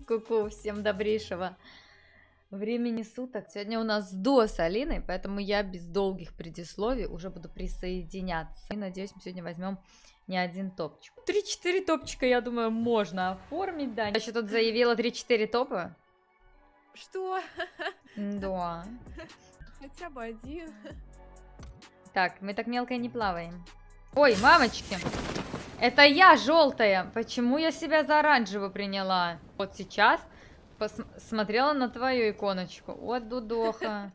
Ку-ку, всем добрейшего времени суток. Сегодня у нас до с Алиной, поэтому я без долгих предисловий уже буду присоединяться. И надеюсь, мы сегодня возьмем не один топчик. 3-4 топчика, я думаю, можно оформить, да. Я еще тут заявила 3-4 топа. Что? Да. Хотя бы один. Так, мы так мелко не плаваем. Ой, мамочки. Это я желтая. Почему я себя за оранжевую приняла? Вот сейчас посмотрела на твою иконочку. Вот дудоха.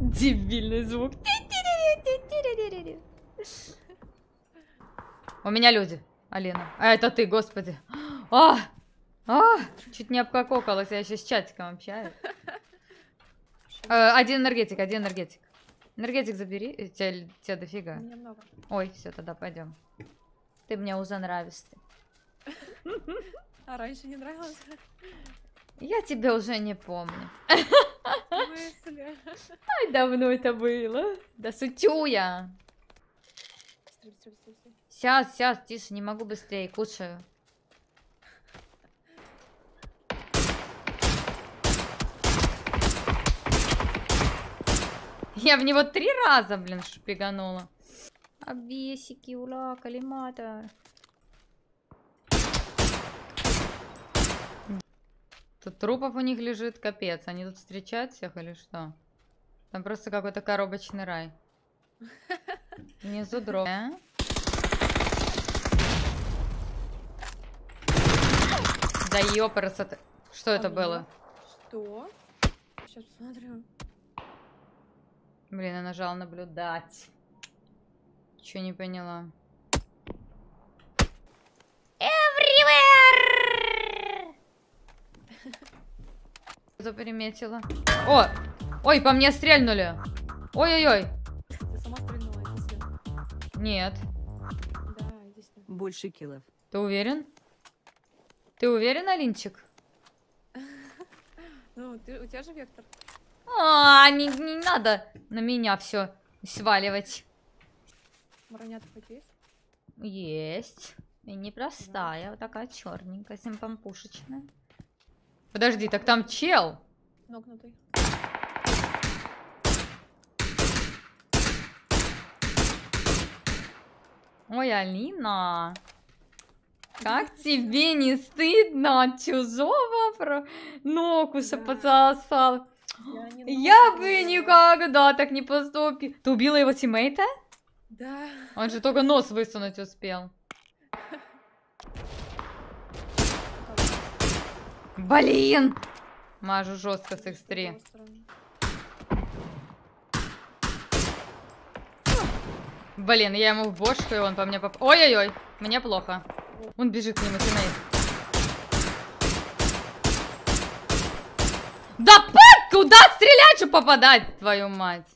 Дебильный звук. У меня люди, Алина. А это ты, господи. А! А! Чуть не обкококалась, я еще с чатиком общаюсь. Э, один энергетик, один энергетик. Энергетик забери, э, тебя, тебя дофига. Немного. Ой, все, тогда пойдем. Ты мне уже нравишься. А раньше не нравилось? Я тебя уже не помню. Ай, давно это было. Да сутю я. Сейчас, сейчас, тише, не могу быстрее, кушаю. Я в него три раза, блин, шпиганула. Обвесики, ула, калимата. Тут трупов у них лежит, капец. Они тут встречают всех или что? Там просто какой-то коробочный рай. Внизу дроп. Э? Да ёпараса ты. Что это А было? Что? Сейчас посмотрю. Блин, я нажал наблюдать. Чё не поняла. Everywhere! Заприметила. О! Ой, по мне стрельнули. Ой-ой-ой. Ты сама стрельнула, сюда. Нет. Да, иди сюда. Больше киллов. Ты уверен? Ты уверен, Алинчик? Ну, ты, у тебя же вектор. А, не, не надо на меня все сваливать. Хоть есть? Есть. И непростая, вот такая черненькая, симпампушечная. Подожди, так там чел. Ногнутый. Ой, Алина. Как тебе не стыдно от чужого про ногуша Да. пососал? Я, не Я ногу бы делала. никогда так не поступил. Ты убила его тиммейта? Да. Он же только нос высунуть успел. Блин! Мажу жестко с С X3. другой стороны. Блин, я ему в бошку, и он по мне поп... Ой-ой-ой, мне плохо. Он бежит к нему, тиммейт. Да чтобы попадать, твою мать?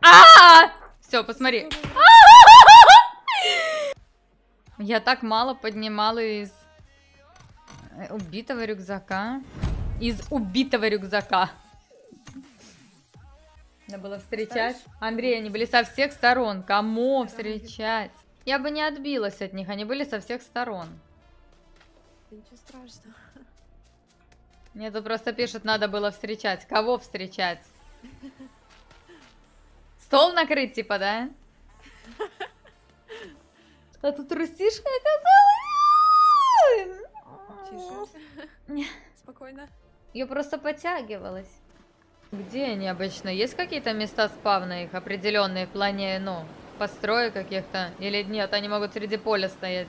А! Все, посмотри. Я так мало поднимала из э, убитого рюкзака. Из убитого рюкзака. Надо было встречать. Андрей, они были со всех сторон. Кому встречать? Я бы не отбилась от них, они были со всех сторон. Ничего страшного. Мне тут просто пишут, надо было встречать. Кого встречать? Стол накрыть, типа, да? А тут русишка оказалась. Тише. Спокойно. Я просто подтягивалась. Где они обычно? Есть какие-то места спавна их определенные в плане, ну, построек каких-то? Или нет, они могут среди поля стоять?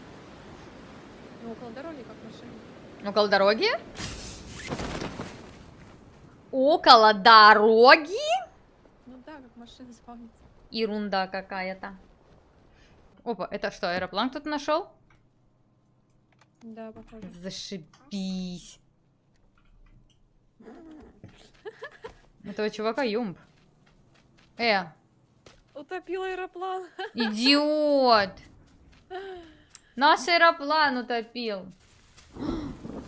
Ну, около дороги, как машина. Около дороги? Около дороги? Ну да, как машина спавнится. Ерунда какая-то. Опа, это что, аэроплан кто-то нашел? Да, похоже. Зашибись. Этого чувака юмб. Э, Утопил аэроплан. идиот. Наш аэроплан утопил.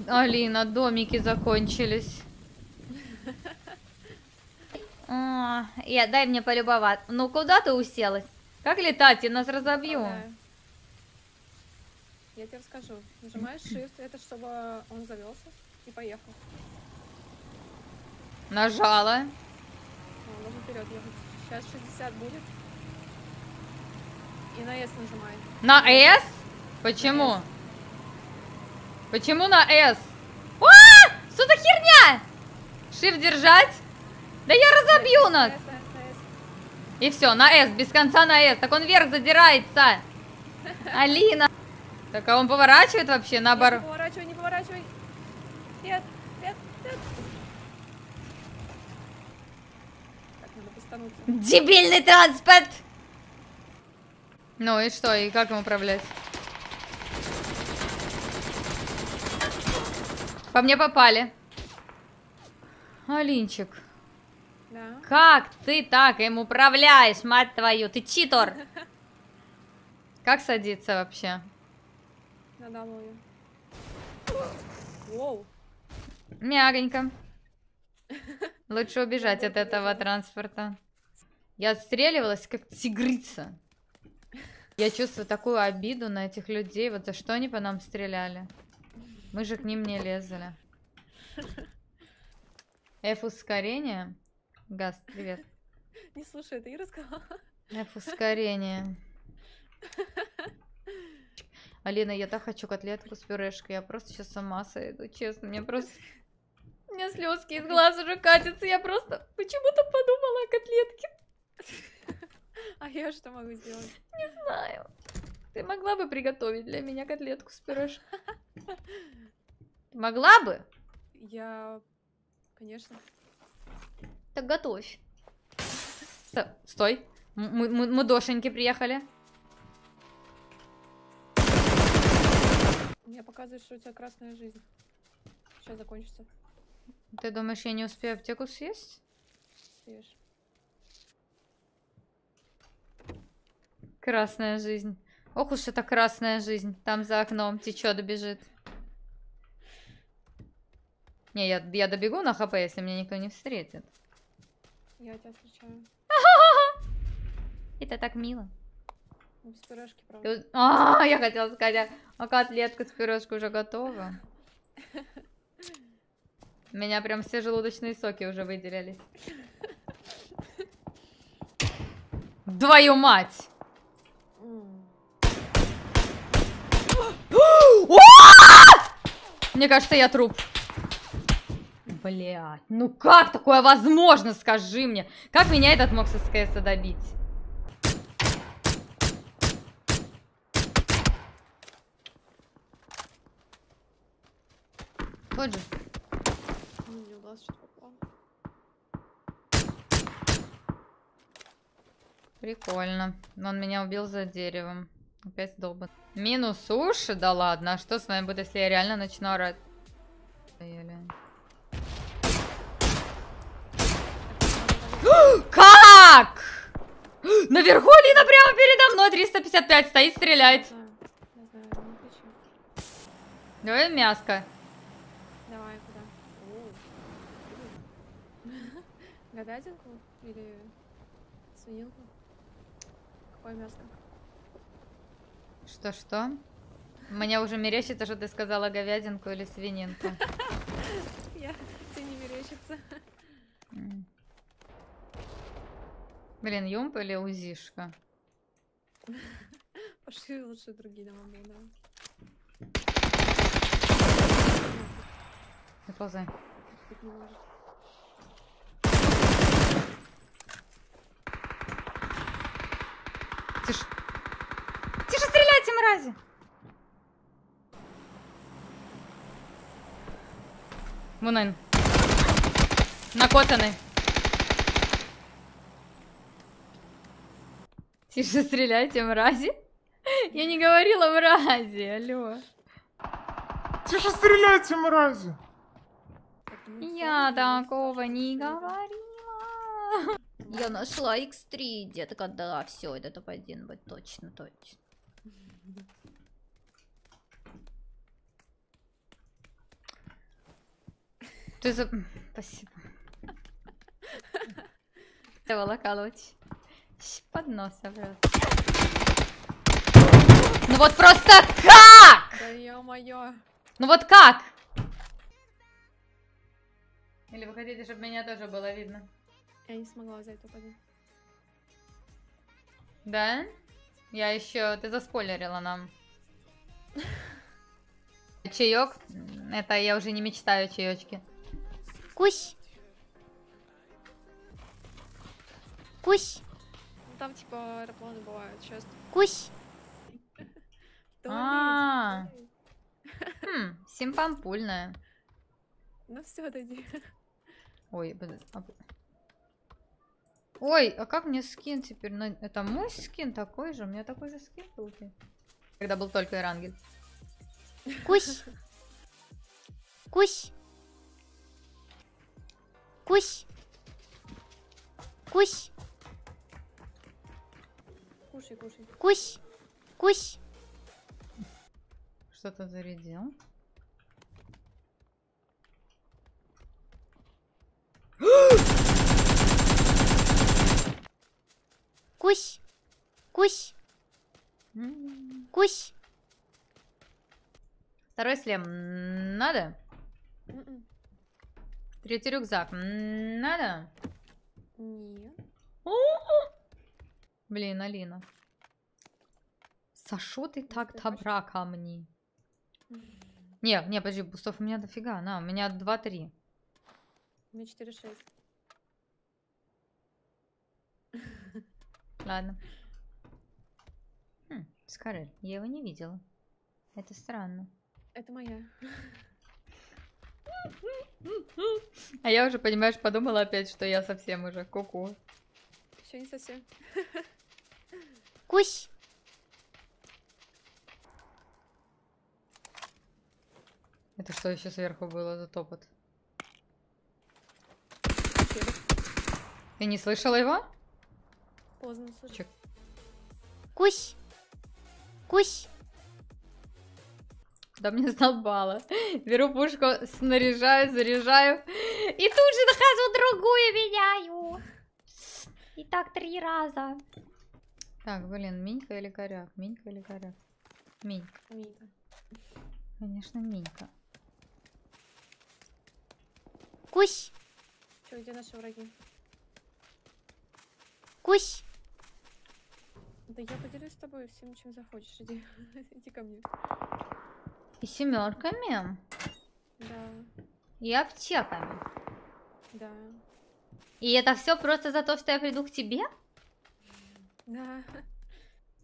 Алина, домики закончились. А, я, дай мне полюбовать. Ну, куда ты уселась? Как летать? Я нас разобью. Да. Я тебе расскажу. Нажимаешь Shift, это чтобы он завелся и поехал. Нажала. А, можно вперед ехать. Сейчас 60 будет. И на S нажимай. На S? Почему? S. Почему на S? А! Что за херня? Shift держать? Да я разобью нас. И все, на S, без конца на S. Так он вверх задирается. Алина. Так, а он поворачивает вообще наоборот? Не поворачивай, не поворачивай. Нет, нет, нет. Так, надо постануться. Дебильный транспорт! Ну и что, и как им управлять? По мне попали. Алинчик, Да. как ты так им управляешь, мать твою? Ты читер! Как садиться вообще? На W. Воу. Мягонько. Лучше убежать от этого транспорта. Я отстреливалась, как тигрица. Я чувствую такую обиду на этих людей. Вот за что они по нам стреляли? Мы же к ним не лезали. F ускорение. Газ, привет. Не слушай, это Ира сказала. F ускорение. Алина, я так хочу котлетку с пюрешкой. Я просто сейчас сама сойду, честно. Мне просто... У меня слезки из глаз уже катятся. Я просто почему-то подумала о котлетке. А я что могу сделать? Не знаю. Ты могла бы приготовить для меня котлетку с пюрешкой? Могла бы? Я... Конечно. Так готовь. Ст- Стой. Мы, мы, мы дошеньки приехали. Мне показывает, что у тебя красная жизнь. Сейчас закончится. Ты думаешь, я не успею аптеку съесть? Успеешь. Красная жизнь. Ох уж это красная жизнь. Там за окном течет и бежит. Не, я, я добегу на хп, если меня никто не встретит. Я тебя встречаю. Это так мило. Без пюрешки, правда. А, я хотела сказать, а- а котлетка с пюрешкой уже готова. У меня прям все желудочные соки уже выделялись. Твою мать! М. Мне кажется, я труп. Блять, ну как такое возможно, скажи мне? Как меня этот мог с СКС добить? Вот же. Прикольно. Он меня убил за деревом. Опять долбан. Минус уши? Да ладно. А что с вами будет, если я реально начну орать? Как? Наверху Лина прямо передо мной 355 стоит, кричи. Давай мяско. Давай, куда? О. Говядинку или свининку? Какое мяско? Что-что? Мне уже мерещится, что ты сказала говядинку или свининку. Я тебе не мерещится. Блин, юмп или узишка? Пошли лучше другие дома давай. Выползай. Тише. Мрази! Мунайн. Накотанный. Тише стреляйте, мрази. Я не говорила мрази, алло. Тише стреляйте, мрази! Я такого не говорила. Я нашла X3, детка, да, все, это топ-1 будет, точно, точно. Ты за... Спасибо. Давала колоть. Под нос, обрат. Ну вот просто как? Да ё-моё. Ну вот как? Или вы хотите, чтобы меня тоже было видно? Я не смогла взять топ-1. Да? Я еще... Ты заспойлерила нам. Чаек? Это я уже не мечтаю о чаечке. Кусь. Кусь. Ну, там типа аэропланы бывают часто. Кусь. А. Хм, симпампульная. Ну все, отойди. Ой, бд- а Ой, а как мне скин теперь? на- Это мой скин такой же? У меня такой же скин был. Когда был только Ирангель. Кусь. Кусь. Кусь. Кусь. Кушай, кушай. Кусь. Кусь. Что-то зарядил. Кусь. Кусь. Кусь. Второй слем надо? М-м. Третий рюкзак надо? Нет. Блин, Алина. Что ты так добра ко мне? Не, не, подожди, бустов у меня дофига. На, у меня 2-3. У меня 4-6. Ладно. Хм, Скарлетт, я его не видела. Это странно. Это моя. А я уже, понимаешь, подумала опять, что я совсем уже куку. Еще не совсем. Кусь. Это что еще сверху было за топот? Ты не слышала его? Поздно, слушай. Чек. Кусь. Кусь. Да мне задолбало. Беру пушку, снаряжаю, заряжаю. И тут же нахожу другую, меняю. И так три раза. Так, блин, Минька или Коряк? Минька или Коряк? Минька. Мика. Конечно, Минька. Кусь. Че, где наши враги? Кусь. Да я поделюсь с тобой всем, чем захочешь. Иди, иди ко мне. И семерками, Да, и аптеками. да, И это все просто за то, что я приду к тебе? да.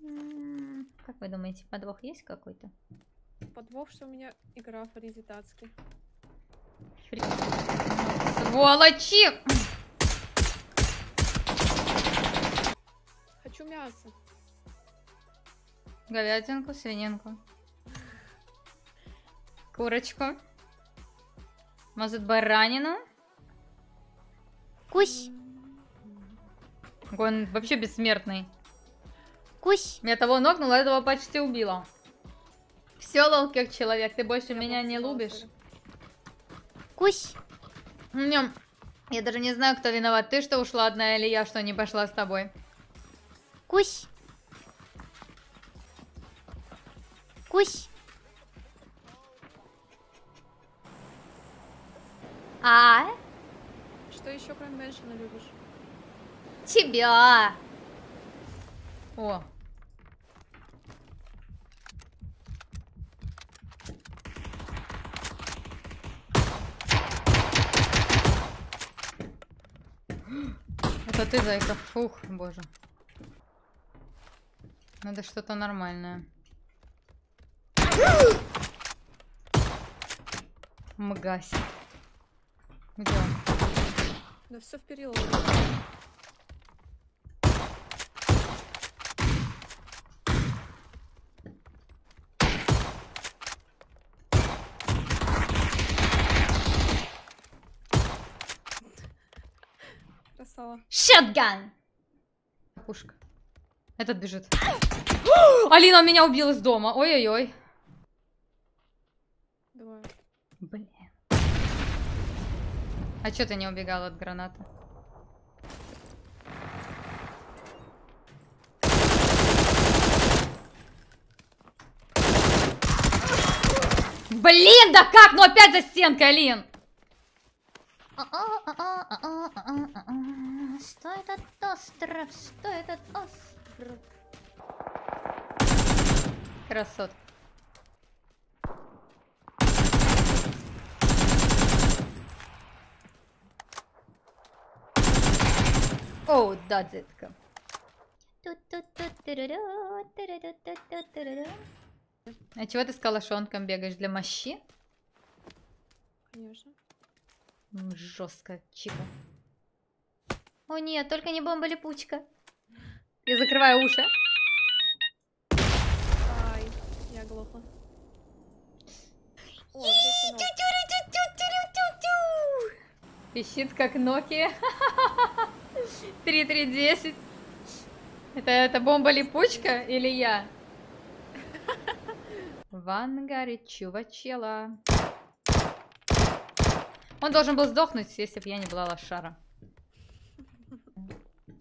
М, Как вы думаете, подвох есть какой-то? Подвох, что у меня игра Фаризи Тацки. Фри- Сволочи! Хочу мясо. Говядинку, свининку. Курочку. Может, баранину? Кусь. Он вообще бессмертный. Кусь. Я того нокнула, этого почти убила. Все, лол, как человек, ты больше Я меня не любишь. Кусь. Ням. Я даже не знаю, кто виноват. Ты что ушла одна или я, что не пошла с тобой. Кусь. Кусь. А? Что еще кроме Мэншина любишь? Тебя. О. Это ты, зайка. Фух, боже. Надо что-то нормальное. Мгась. Где он? Да все в период. Красава. Shotgun! Пушка. Этот бежит. Алина меня убил из дома. Ой-ой-ой. А чё ты не убегал от граната? Блин, да как? Ну опять за стенкой, Лин! Что этот остров? Что этот остров? Красотка. О, да, детка. А чего ты с калашонком бегаешь для мощи? Конечно. Жестко, чика. О нет, только не бомба-липучка. Я закрываю уши. Ай, я глохла. Пищит как Nokia. 3310. Это, это бомба-липучка или я? В чувачела. Он должен был сдохнуть, если бы я не была лошара.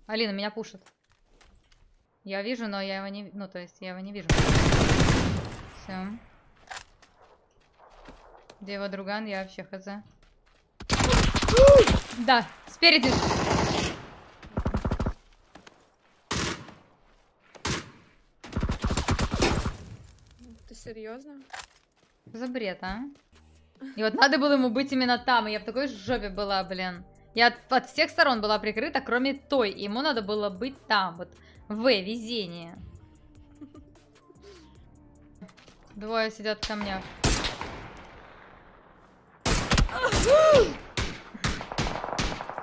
Алина, меня пушит. Я вижу, но я его не... Ну, то есть, я его не вижу. Все. Где его друган? Я вообще хз. Да, спереди. Ты серьезно? За бред, а? И вот надо было ему быть именно там, и я в такой жопе была, блин. Я от, от всех сторон была прикрыта, кроме той. Ему надо было быть там, вот. В, везение. Двое сидят в камнях.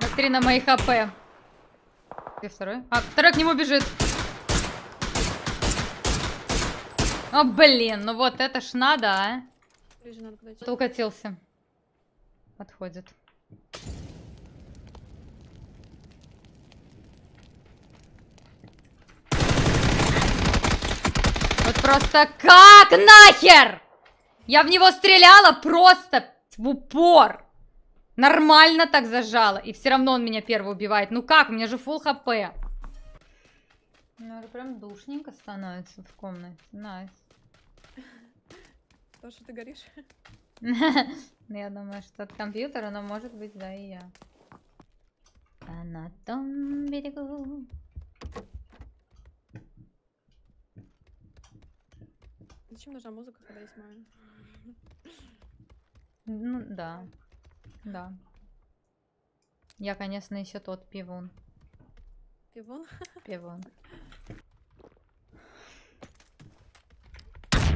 Посмотри на мои хп. Где второй? А, второй к нему бежит. О, блин, ну вот это ж надо, а. Кто укатился? Подходит. Вот просто как нахер? Я в него стреляла просто в упор. Нормально так зажала. И все равно он меня первый убивает. Ну как? У меня же full HP. Ну, это прям душненько становится в комнате. Nice. То, что ты горишь. Я думаю, что от компьютера, но может быть, да, и я. А на том берегу. Зачем нужна музыка, когда есть Майя? Ну, да. Да. Я, конечно, еще тот пивун. Пивон? Пивун.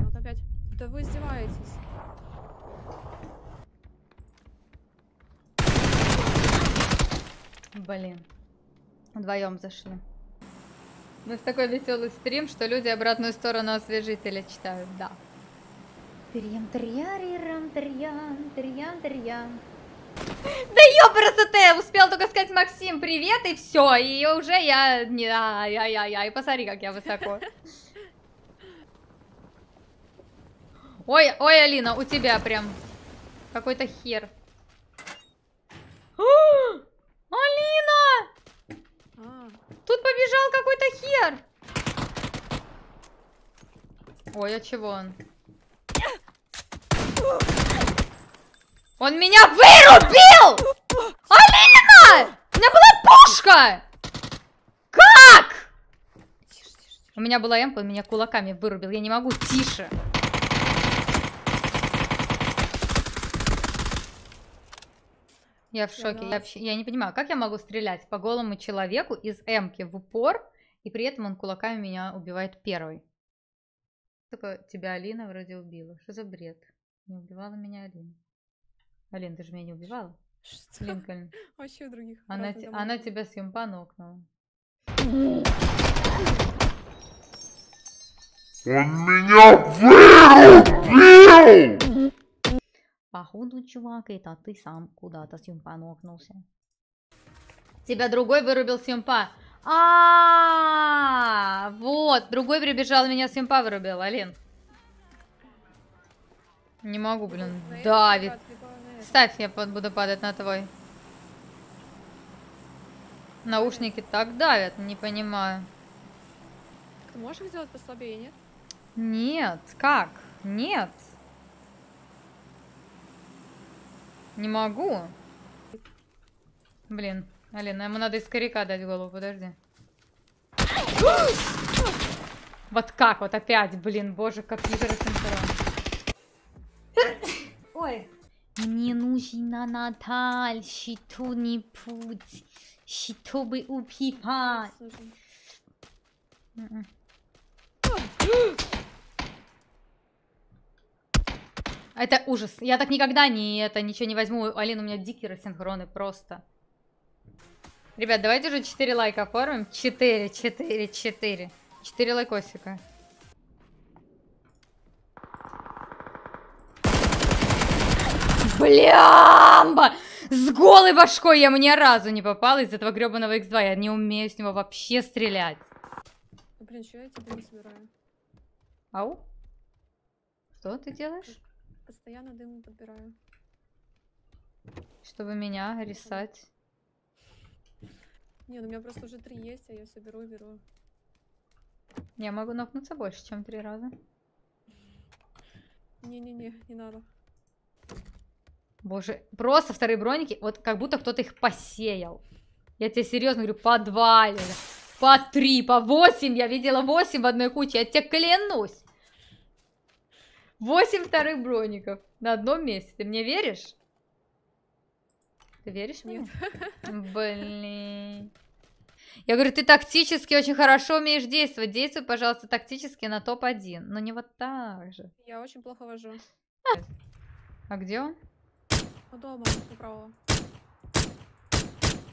Вот опять. Да вы издеваетесь. Блин. Вдвоем зашли. У нас такой веселый стрим, что люди обратную сторону освежителя читают, да. Трям трям трям трям трям. Да ёпрст, успел только сказать Максим привет и все, и уже я не, а, я, я, я, и посмотри, как я высоко. Ой, ой, Алина, у тебя прям какой-то хер. А, Алина, А, тут побежал какой-то хер. Ой, а чего он? Он меня вырубил! Алина! У меня была пушка! Как? У меня была эмпа, он меня кулаками вырубил. Я не могу, тише. Я в шоке. Я, вообще, я не понимаю, как я могу стрелять по голому человеку из эмки в упор, и при этом он кулаками меня убивает первый. Только тебя Алина вроде убила. Что за бред? Не убивала меня Алина. Алин, ты же меня не убивала? Что? Линкольн. Вообще других. Она, те- она тебя с юмпа нокнула. Он меня вырубил! Походу, чувак, это ты сам куда-то с юмпа нокнулся. Тебя другой вырубил с юмпа. А, вот, другой прибежал, меня с юмпа вырубил, Алин. Не могу, блин, давит. Ставь, я под- буду падать на твой. Наушники так давят, не понимаю. Ты можешь их сделать послабее, нет? Нет, как? Нет. Не могу. Блин, Алина, ему надо из коряка дать голову, подожди. Вот как, вот опять, блин, боже, как гиперсинхрон. Ой. Мне нужна Наталь, что-нибудь, чтобы убивать. Слушай, Мгм. Это ужас. Я так никогда не это ничего не возьму. Алина, у меня дикие рассинхроны просто. Ребят, давайте же 4 лайка оформим. 4, 4, 4. 4 лайкосика. Блямба! С голой башкой я ни разу не попала из этого гребаного X2. Я не умею с него вообще стрелять. блин, что я тебя не собираю? Ау? Что ты делаешь? Постоянно дым подбираю. Чтобы меня рисать. Не, ну у меня просто уже три есть, а я все беру и беру. Я могу нокнуться больше, чем три раза. Не-не-не, не надо. Боже, просто вторые броники, вот как будто кто-то их посеял. Я тебе серьезно говорю, по два, по три, по восемь. Я видела восемь в одной куче, я тебе клянусь. Восемь вторых броников на одном месте. Ты мне веришь? Ты веришь мне? Блин. Я говорю, ты тактически очень хорошо умеешь действовать. Действуй, пожалуйста, тактически на топ-1. Но не вот так же. Я очень плохо вожу. А где он? У дома, направо.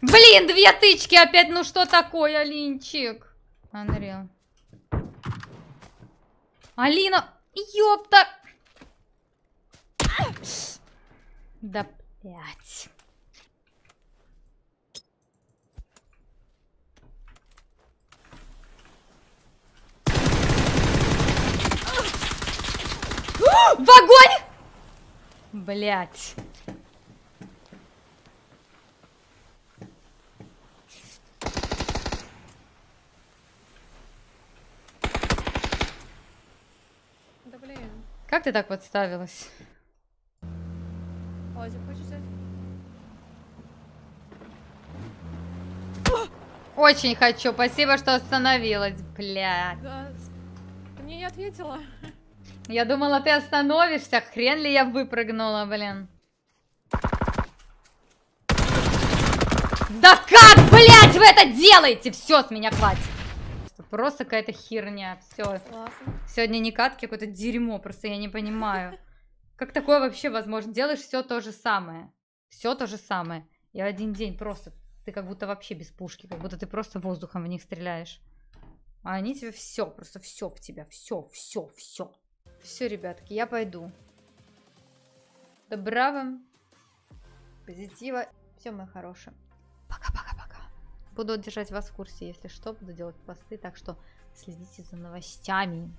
Блин, две тычки опять, ну что такое, Алинчик? Unreal. Алина, ёпта! Да, блядь. В огонь! Блять. Да блин. Как ты так подставилась? Лазик, хочешь взять? Очень хочу. Спасибо, что остановилась, блядь. Да. Ты мне не ответила. Я думала, ты остановишься. Хрен ли я выпрыгнула, блин. Да как, блядь, вы это делаете? Все, с меня хватит. Просто какая-то херня. Все. Сегодня не катки, а какое-то дерьмо. Просто я не понимаю. Как такое вообще возможно? Делаешь все то же самое. Все то же самое. И один день просто. Ты как будто вообще без пушки. Как будто ты просто воздухом в них стреляешь. А они тебе все, просто все в тебя. Все, все, все. Все, ребятки, я пойду. Добра вам. Позитива. Все, мои хорошие. Пока-пока-пока. Буду держать вас в курсе, если что. Буду делать посты. Так что следите за новостями.